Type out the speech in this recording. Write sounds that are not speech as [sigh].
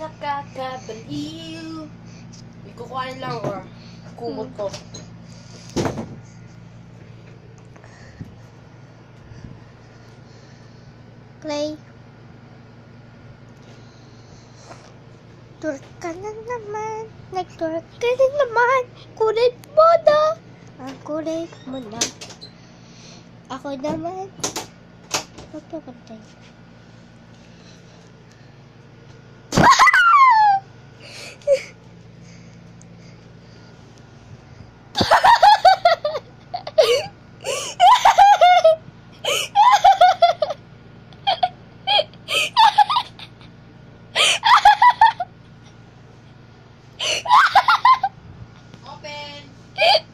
nakakabaliw. May kukuhain lang or kumot to. Play. Tour ka na naman. Nag-tour ka na naman. Kulit mo na. Ang kulit mo na. Ako naman. Magpapantay. it. [laughs]